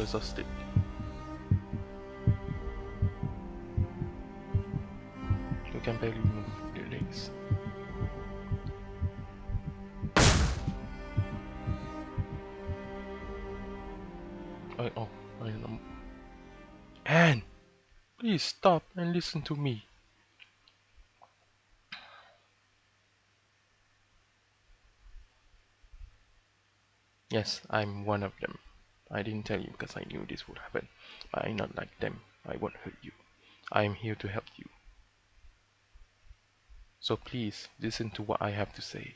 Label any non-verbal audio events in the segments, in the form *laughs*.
exhausted. You can barely move your legs. I, oh, I. Ann! Please stop and listen to me. Yes, I'm one of them. I didn't tell you because I knew this would happen. I'm not like them. I won't hurt you. I am here to help you. So please, listen to what I have to say.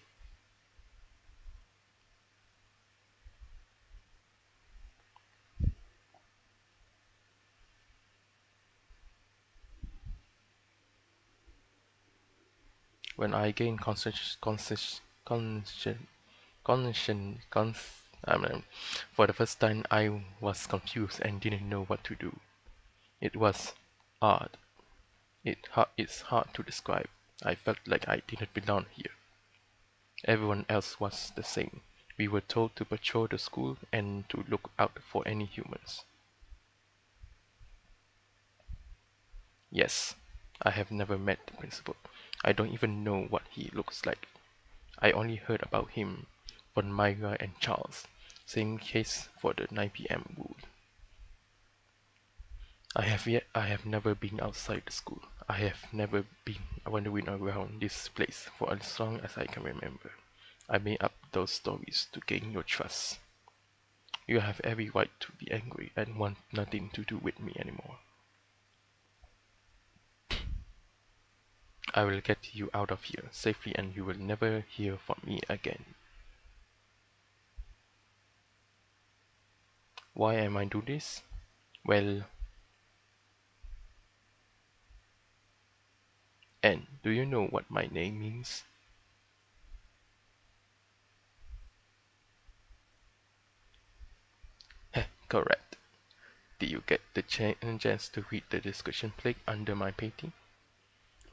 When I gained conscious, conscious, conscious, conscious, conscious, I mean, for the first time I was confused and didn't know what to do. It was odd. It, it's hard to describe. I felt like I didn't belong here. Everyone else was the same. We were told to patrol the school and to look out for any humans. Yes, I have never met the principal. I don't even know what he looks like. I only heard about him from Myra and Charles. Same case for the 9 p.m. rule. I have yet I have never been outside the school. I have never been wandering around this place for as long as I can remember. I made up those stories to gain your trust. You have every right to be angry and want nothing to do with me anymore. I will get you out of here safely and you will never hear from me again. Why am I do this? Well, and do you know what my name means? Correct. Did you get the chance to read the description plate under my painting?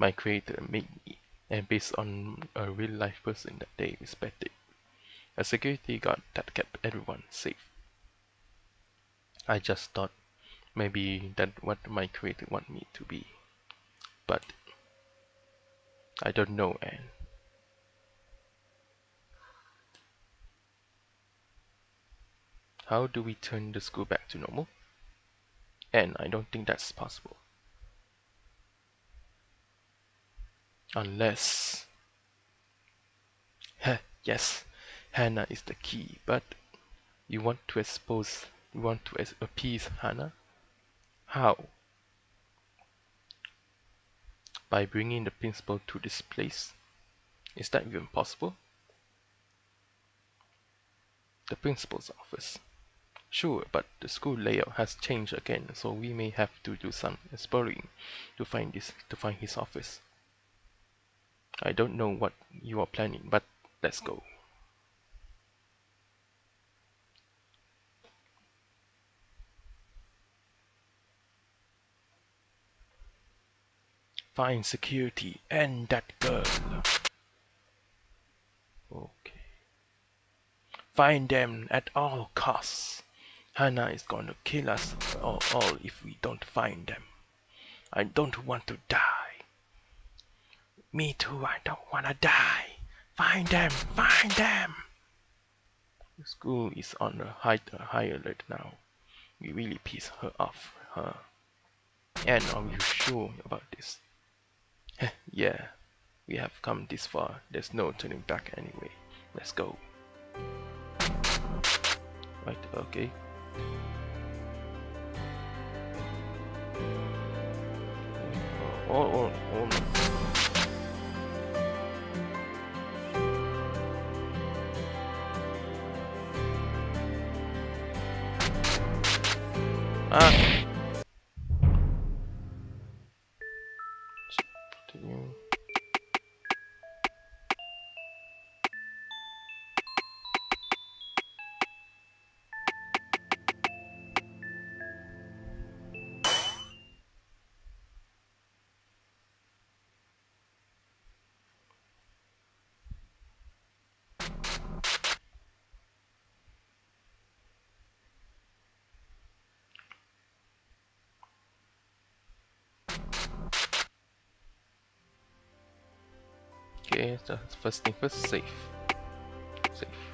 my creator made me, and based on a real life person that they respected. A security guard that kept everyone safe. I just thought maybe that what my creator want me to be. But I don't know and How do we turn the school back to normal? And I don't think that's possible. Unless... Yes, Hannah is the key, but you want to expose, you want to appease Hannah? How? By bringing the principal to this place? Is that even possible? The principal's office. Sure, but the school layout has changed again, so we may have to do some exploring to find this to find his office. I don't know what you are planning, but let's go. Find security and that girl. Okay. Find them at all costs. Hannah is going to kill us all, if we don't find them. I don't want to die. Me too, I don't wanna die. Find them, find them. The school is on a high, a high alert now. We really piss her off, huh? And are you sure about this? *laughs* yeah, we have come this far. There's no turning back anyway. Let's go. Right, okay. Oh, oh, oh. Ah. Okay, so first thing first, safe. Safe.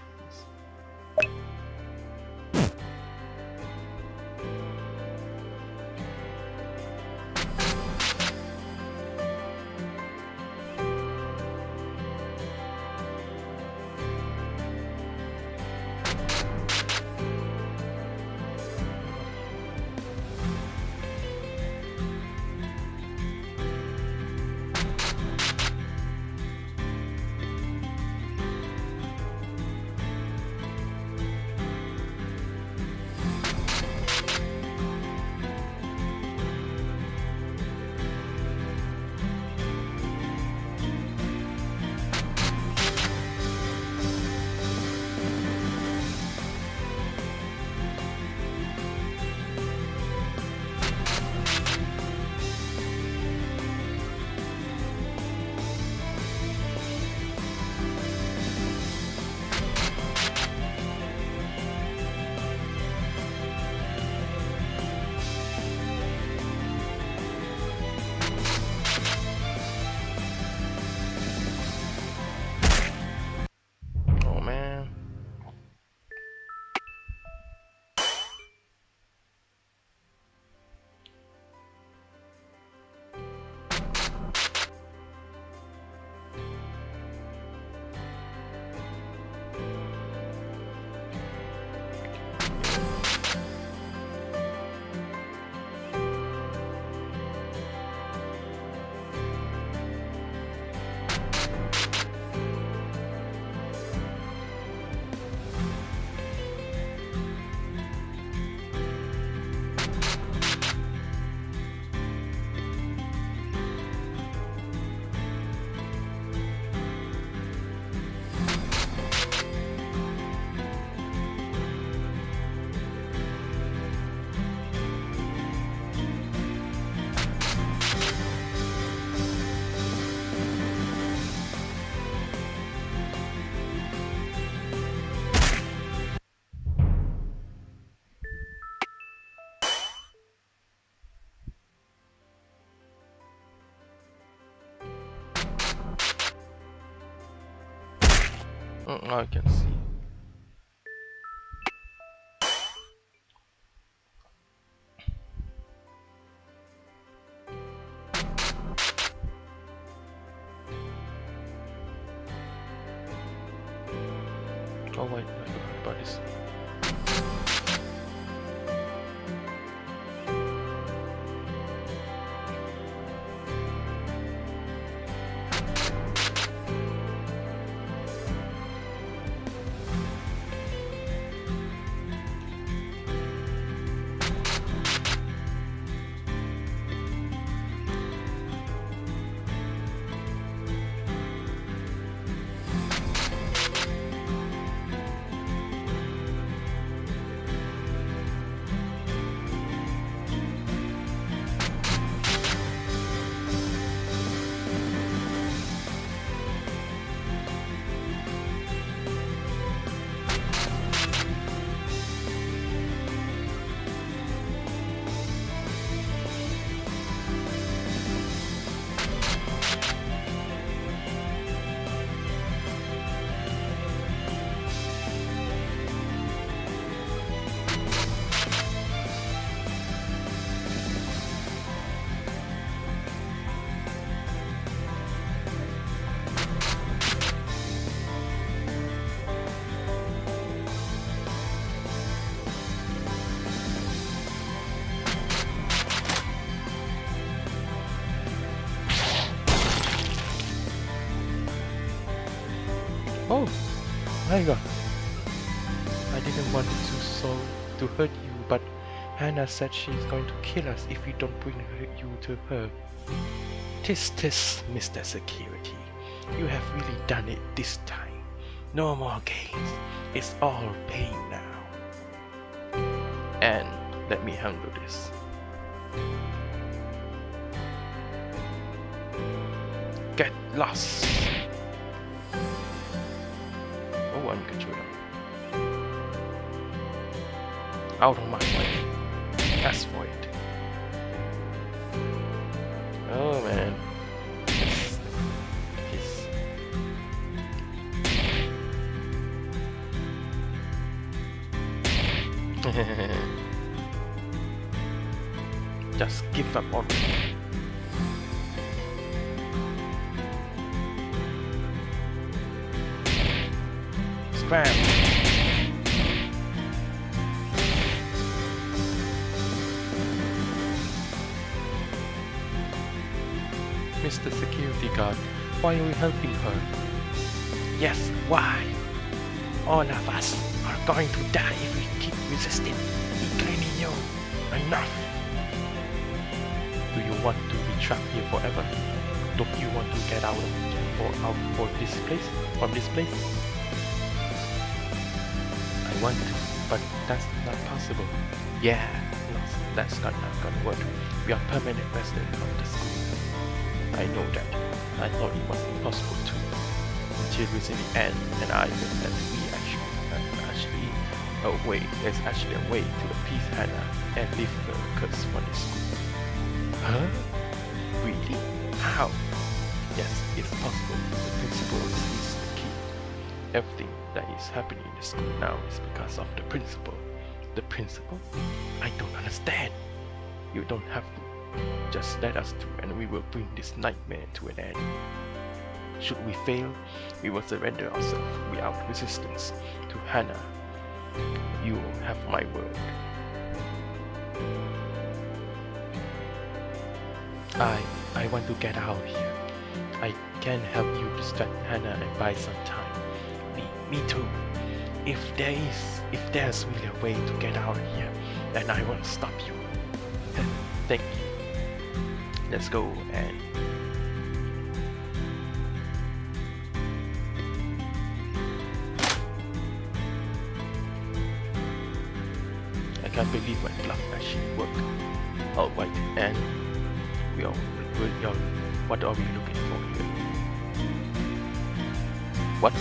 Mm, I can see. Oh wait, I forgot god. I didn't want to so to hurt you, but Hannah said she's going to kill us if we don't bring you to her. Tis tis, Mr. Security. You have really done it this time. No more games. It's all pain now. And let me handle this. Get lost. Oh, I'm Kachuda. Out of my way. That's void. Oh man. *laughs* Just give up on me. Mr. Security Guard, why are we helping her? Yes, why? All of us are going to die if we keep resisting. you. enough. Do you want to be trapped here forever? Don't you want to get out of for out for this place from this place? Want but that's not possible. Yeah, no, that's not, not gonna work. We are permanent resident of the school. I know that. I thought it was impossible to until recently and and I know that we actually uh, actually oh wait, there's actually a way to appease Hannah and lift the curse from the school. Huh? Really? How? Yes, it's possible. The principal is. Everything that is happening in the school now is because of the principal. The principal? I don't understand. You don't have to just let us through and we will bring this nightmare to an end. Should we fail, we will surrender ourselves without resistance to Hannah. You have my word. I I want to get out of here. I can help you distract Hannah and buy some time. Me too. If there is if there's really a way to get out of here, then I won't stop you. Thank you let's go and I can't believe my bluff actually worked. Alright, and we are, we are, what are we looking for here? What?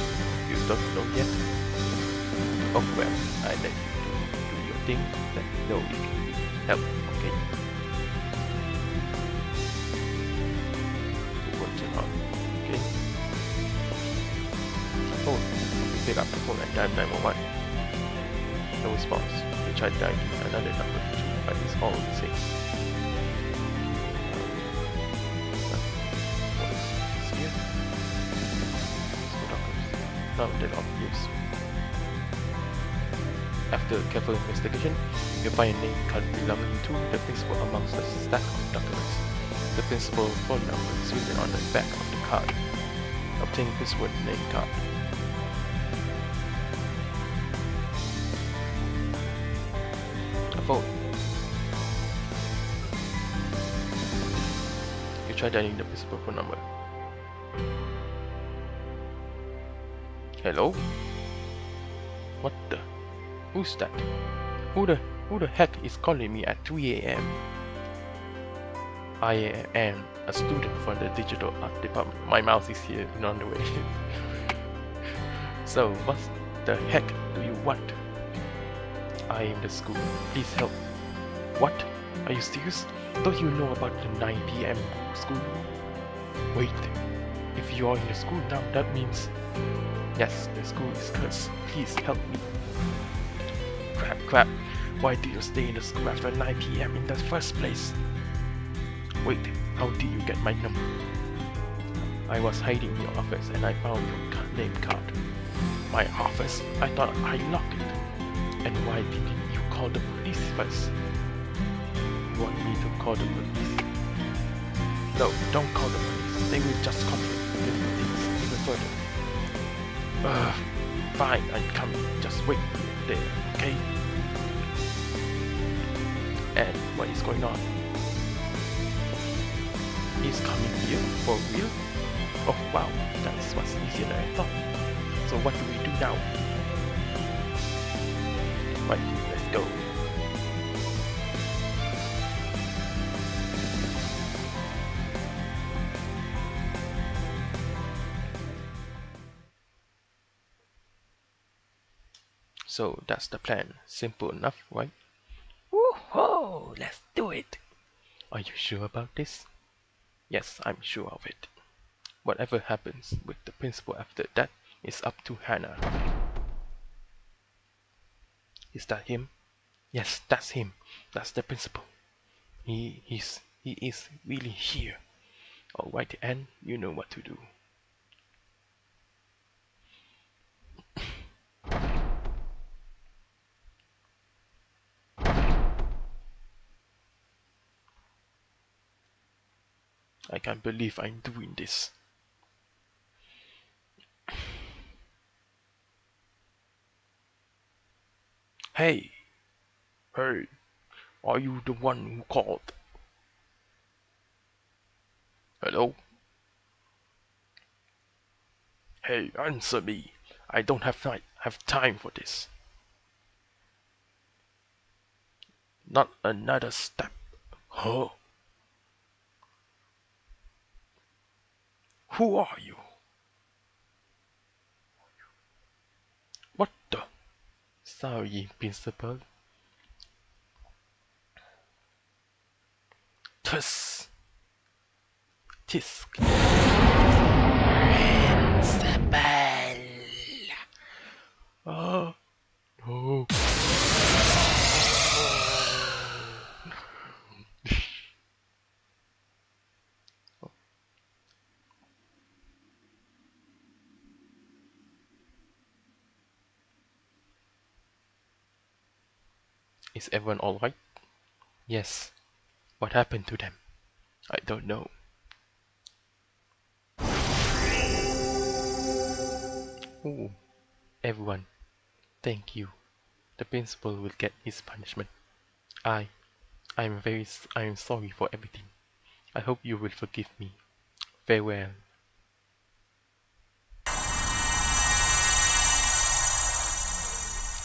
Don't know yet? Oh well, I let you do, do your thing, let me know if you need help, okay? Oh, pick up the phone and dial 911. No response. We tried dialing another number too, but it's all the same. That obvious. After careful investigation, you find a name card belonging to the principal amongst a stack of documents. The principal phone number is written on the back of the card. Obtain principal name card. phone. You try dialing the principal phone number. Hello? What the? Who's that? Who the who the heck is calling me at 3 a.m.? I am a student from the digital art department. My mouse is here on the way. *laughs* so what the heck do you want? I am the school. Please help. What? Are you serious? Don't you know about the 9 p.m. school? Wait. You are in the school now, that means... Yes, the school is cursed. Please help me. Crap, crap. Why did you stay in the school after 9 p.m. in the first place? Wait, how did you get my number? I was hiding in your office and I found your name card. My office? I thought I locked it. And why didn't you call the police first? You want me to call the police? No, don't call the police. They will just complicate things even further. Uh, fine, I'm coming. Just wait there, okay? And what is going on? He's coming here? For real? Oh wow, that's what's easier than I thought. So what do we do now? Right, let's go. So that's the plan. Simple enough, right? Woohoo! Let's do it! Are you sure about this? Yes, I'm sure of it. Whatever happens with the principal after that is up to Hannah. Is that him? Yes, that's him. That's the principal. He he's he is really here. Alright, and you know what to do. I can't believe I'm doing this. Hey! Hey! Are you the one who called? Hello? Hey, answer me! I don't have, have time for this. Not another step. Huh? Who are you? What the? Sorry, Principal. Tuss. Tisk. Principal. Oh, no. Is everyone alright? Yes. What happened to them? I don't know. Oh, everyone, thank you. The principal will get his punishment. I, I am very, I am sorry for everything. I hope you will forgive me. Farewell.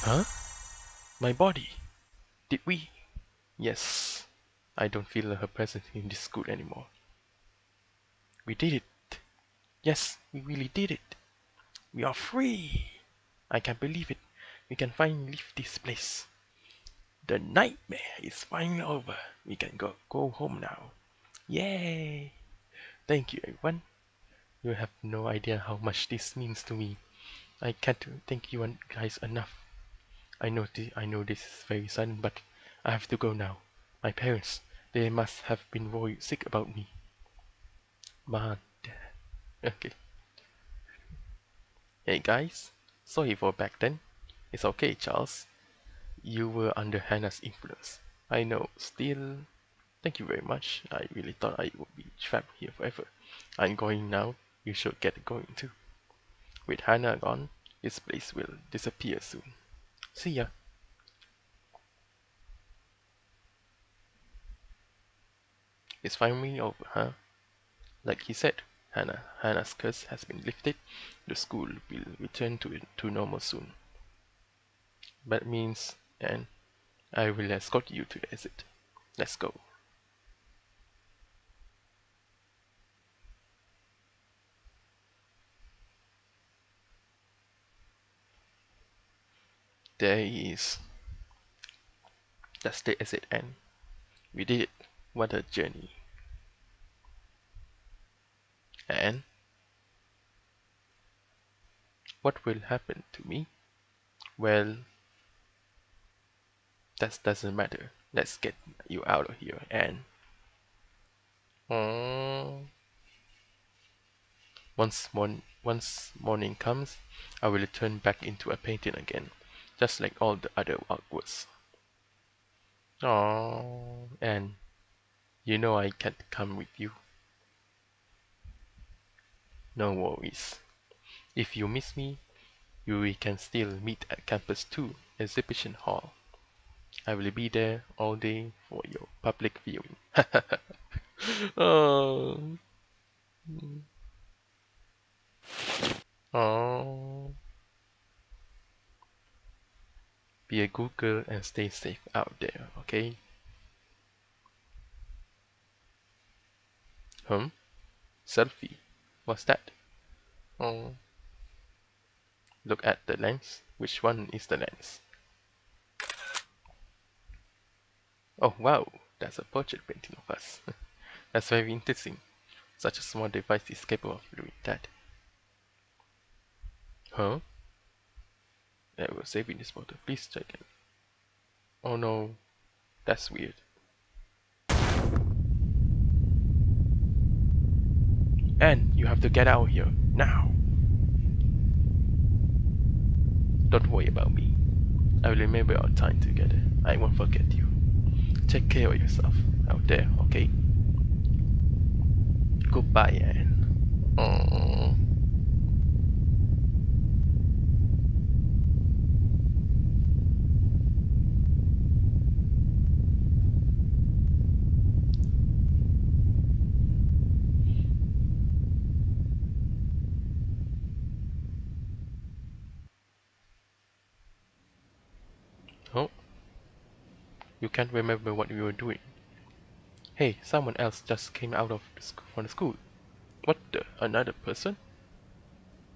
Huh? My body. Did we? Yes. I don't feel her presence in this school anymore. We did it. Yes, we really did it. We are free. I can't believe it. We can finally leave this place. The nightmare is finally over. We can go, go home now. Yay! Thank you, everyone. You have no idea how much this means to me. I can't thank you guys enough. I know I know this is very sudden, but I have to go now. My parents, they must have been worried sick about me. But, *laughs* okay. Hey guys, sorry for back then. It's okay, Charles. You were under Hannah's influence. I know, still, thank you very much. I really thought I would be trapped here forever. I'm going now. You should get going too. With Hannah gone, this place will disappear soon. See ya. It's finally over, oh, huh? Like he said, Hannah, Hannah's curse has been lifted. The school will return to to normal soon. That means, and I will escort you to the exit. Let's go. There he is. That's the exit end. We did it. What a journey. And what will happen to me? Well, that doesn't matter. Let's get you out of here and um, once, mon once morning comes, I will turn back into a painting again just like all the other artworks. Oh, and you know I can't come with you. No worries. If you miss me, you can still meet at Campus 2 Exhibition Hall. I will be there all day for your public viewing. *laughs* oh. Oh. Be a good girl and stay safe out there, okay? Hmm? Selfie? What's that? Oh. Look at the lens. Which one is the lens? Oh wow, that's a portrait painting of us. *laughs* that's very interesting. Such a small device is capable of doing that. Huh? I will save in this photo. Please check it. Oh no, that's weird. And you have to get out here now. Don't worry about me. I will remember our time together. I won't forget you. Take care of yourself out there, okay? Goodbye, Ann. Oh. Oh. You can't remember what you were doing. Hey, someone else just came out of the sc from the school. What the? Another person?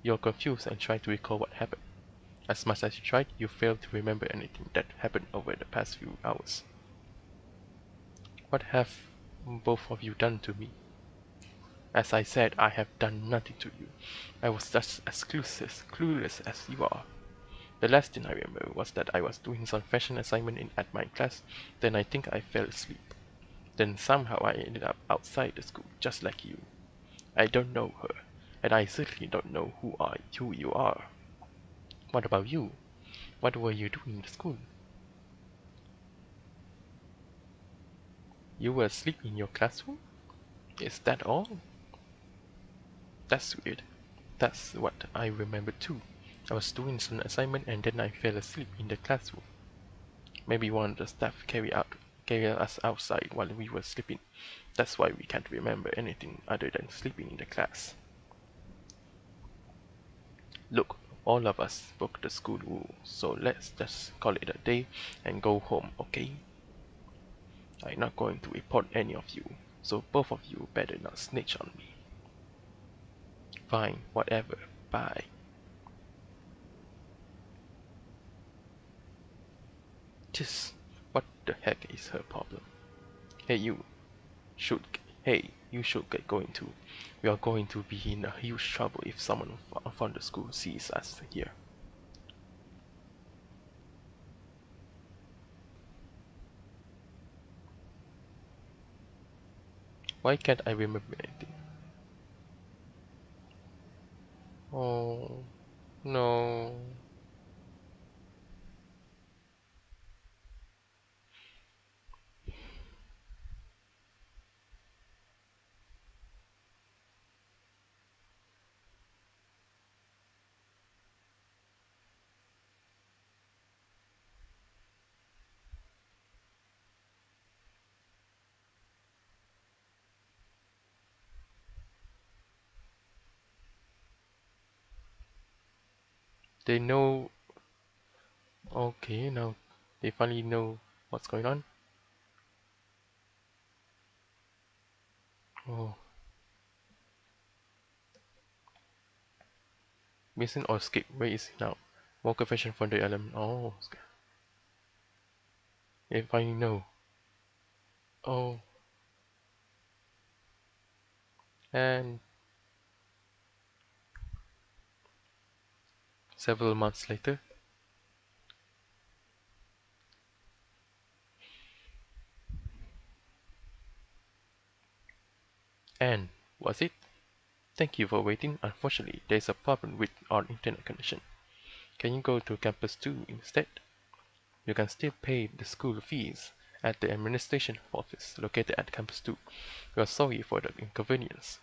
You're confused and try to recall what happened. As much as you tried, you failed to remember anything that happened over the past few hours. What have both of you done to me? As I said, I have done nothing to you. I was just as clueless, clueless as you are. The last thing I remember was that I was doing some fashion assignment in, at my class, then I think I fell asleep. Then somehow I ended up outside the school, just like you. I don't know her, and I certainly don't know who, are, who you are. What about you? What were you doing in the school? You were asleep in your classroom? Is that all? That's weird. That's what I remember too. I was doing some assignment and then I fell asleep in the classroom. Maybe one of the staff carried out carried us outside while we were sleeping. That's why we can't remember anything other than sleeping in the class. Look, all of us broke the school rule, so let's just call it a day and go home, okay? I'm not going to report any of you, so both of you better not snitch on me. Fine, whatever, bye. Just what the heck is her problem? Hey you, should hey you should get going too. We are going to be in a huge trouble if someone from the school sees us here. Why can't I remember anything? Oh no. They know Okay, now they finally know what's going on. Oh. Missing or escape, where is he now? More confession from the element. Oh. They finally know. Oh. And several months later. And was it? Thank you for waiting. Unfortunately, there is a problem with our internet connection. Can you go to campus 2 instead? You can still pay the school fees at the administration office located at campus 2. We are sorry for the inconvenience.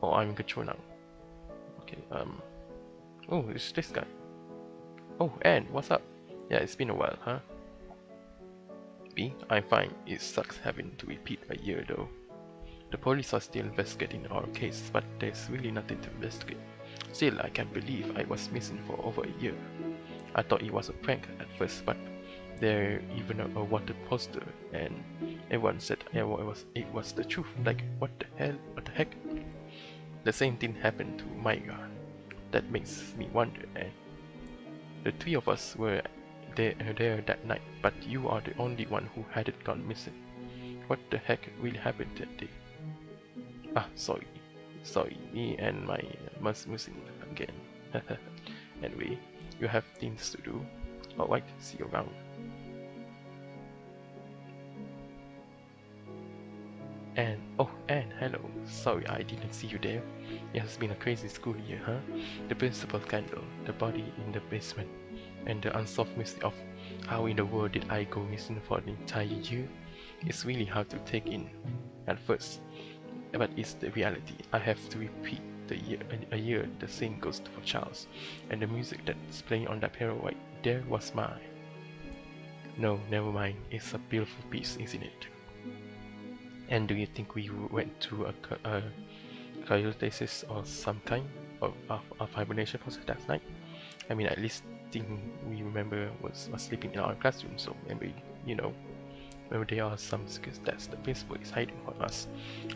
Oh, I'm in control now. Okay, um... Oh, it's this guy. Oh, Ann, what's up? Yeah, it's been a while, huh? B, I'm fine. It sucks having to repeat a year though. The police are still investigating our case, but there's really nothing to investigate. Still, I can't believe I was missing for over a year. I thought it was a prank at first, but there even a, a wanted poster, and everyone said it was it was the truth. Like, what the hell? What the heck? The same thing happened to Maiga. That makes me wonder. And the three of us were there, there that night, but you are the only one who hadn't gone missing. What the heck really happened that day? Ah, sorry. Sorry, me and my was missing again. *laughs* anyway, You have things to do. Alright, see you around. And oh, and hello. Sorry I didn't see you there. It has been a crazy school year, huh? The principal scandal, the body in the basement, and the unsolved mystery of how in the world did I go missing for an entire year? It's really hard to take in at first, but it's the reality. I have to repeat the year, a year the same goes for Charles, and the music that's playing on that piano right there was mine. No, never mind. It's a beautiful piece, isn't it? And do you think we went to a, a cryostasis or some kind of, of, of hibernation process that night? I mean, at least thing we remember was, was sleeping in our classroom, so maybe, you know, maybe there are some secrets that the principal is hiding from us.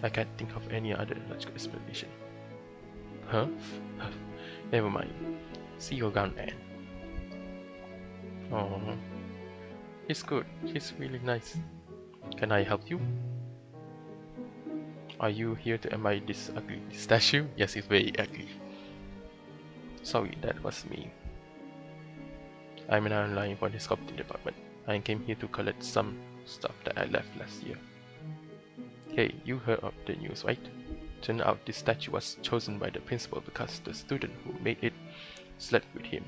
I can't think of any other logical explanation. Huh? Never mind. See you around, Ann. Oh, he's good. He's really nice. Can I help you? Are you here to admire this ugly statue? Yes, it's very ugly. Sorry, that was me. I'm an online for the sculpting department. I came here to collect some stuff that I left last year. Hey, you heard of the news, right? Turned out this statue was chosen by the principal because the student who made it slept with him.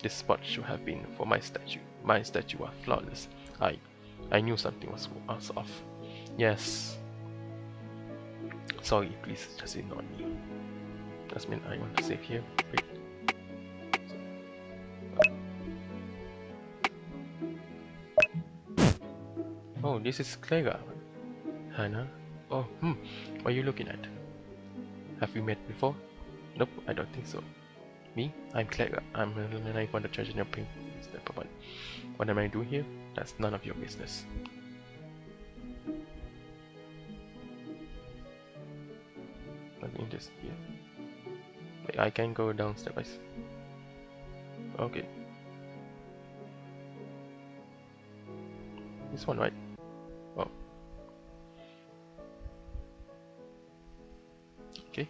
This spot should have been for my statue. My statue was flawless. I I knew something was, was off. Yes, Sorry, please just ignore me. That's mean I want to save here. Wait. Oh, this is Clara. Hannah? Oh, hmm. What are you looking at? Have we met before? Nope, I don't think so. Me? I'm Clara. I'm a knife on the treasure in your pink step one. What am I doing here? That's none of your business. In this here. Like I can go down step by step. Okay. This one, right? Oh. Okay.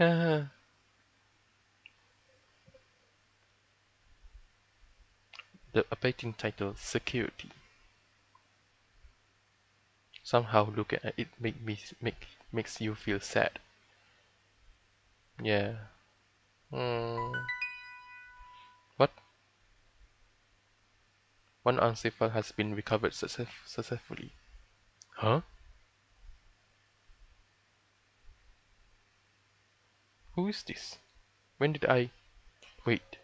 Ah. Abating title security. Somehow look at it make me make makes you feel sad. Yeah. Mm. What? One unsafe file has been recovered success successfully. Huh? Who is this? When did I... Wait.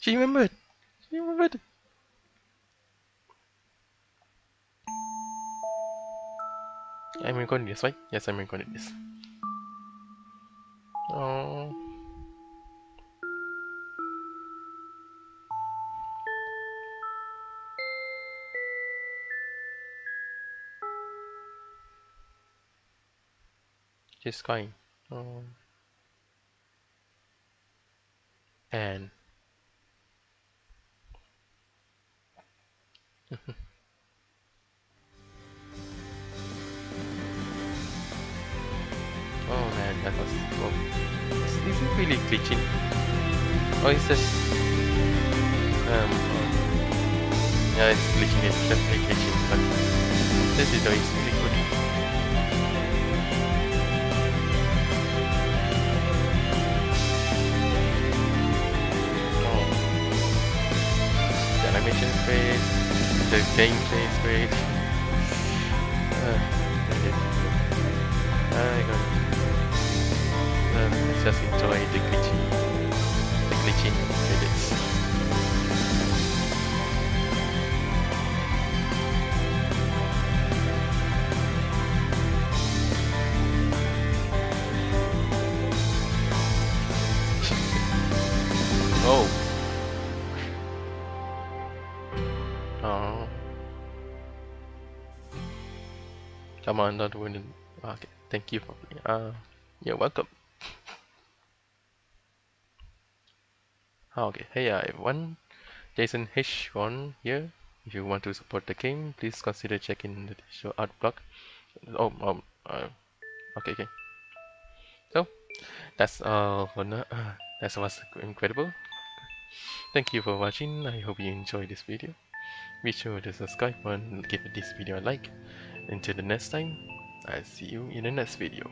She remembered. She remembered. I'm recording this, right? Yes, I'm recording this. Oh. Just crying. Oh. And *laughs* oh man, that was well, is, it really glitching? Or is this um yeah it's glitching, it's definitely glitching, but this is really good. Oh. The animation phase the gameplay is great. Uh, I got um, just enjoy the Come on, not winning. Okay, thank you for uh, you're welcome. Oh, *laughs* okay. Hey uh, everyone, Jason H1 here. If you want to support the game, please consider checking the show art blog. Oh, um, uh, okay, okay. So, that's all for now. that was incredible. Thank you for watching. I hope you enjoyed this video. Be sure to subscribe and give this video a like. Until the next time, I'll see you in the next video.